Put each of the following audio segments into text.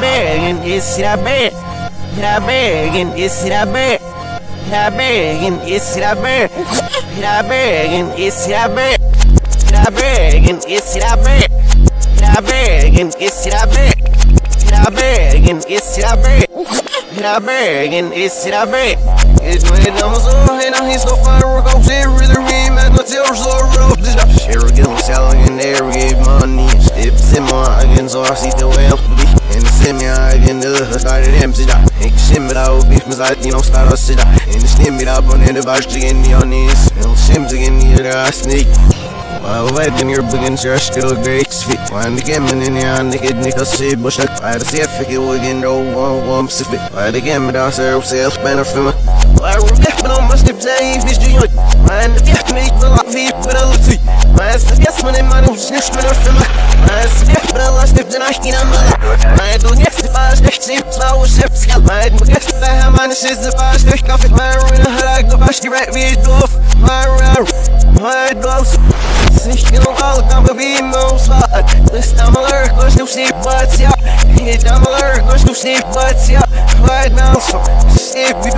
begging, it's that bad. That begging, it's that bad. That begging, it's that bad. That begging, it's that bad. That begging, it's that bad. That begging, it's that bad. That begging, it's that bad. That begging, it's that bad. It's when it comes on, and I'm so far, we're going to really read, man, let's hear so rough. This is again, selling in there, give money. Steps in my again, so I see the way up. The started empty. Ik shimmer out, beef me side, you know, start us sit And the stimmer up on the bash to get on this. And shimmer again, the ass sneak. Well, vet in your begin just to great fit. When the game in the end, the kid nickel see bush. I see if you get no one one spit. Why the game down there, sales banner for me. I remember on my steps, I fish to you. Man, the gift me for a feet, but I'll see. Man, the guess when I'm on snitch, but I'm from Man, the gift, but I'll step the night in a mother. Man, don't get the fast, next to flower ships. Man, the guest, the ham, and the shiz, the fast, next coffee. Man, we're in a hut, I go back, the right, we do off. Man, man, gloves. Sichken och allt, vi mosar Listammer, går snu snippat, ja Hittammer, går snu snippat, ja Right now, so Snip, vi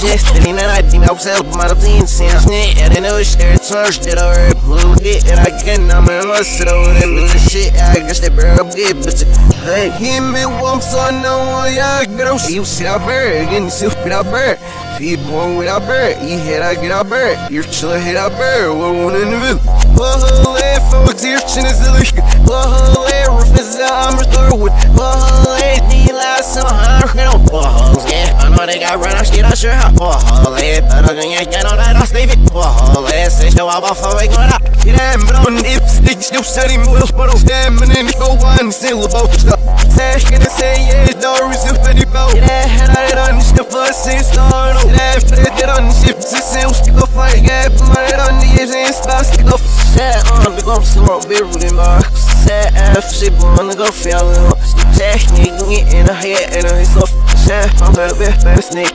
börs Gäster innan allting av selb, man har tinsen Sned, en öster, törst, det har Blue hit, I can, I'm a muscle over them But the shit, I guess they burn up good, but Hey, him and one son, no, jag grås You see that bird, and you see that bird Feed born without bird, you hit, I get out bird You're chillin' hit out bird, we're one in the is on that, I'll save it. Wahale, say, show up off of it, going up Get but on the ips, they just do setting wheels, but I'm standing in the go one syllable Say, gonna say, yeah, Doris, if any boat. Yeah, and I done the first since start After that, on the ship, be rooting my Sad shit, but I'm go feel it in her head, and so sad I'm gonna be a snake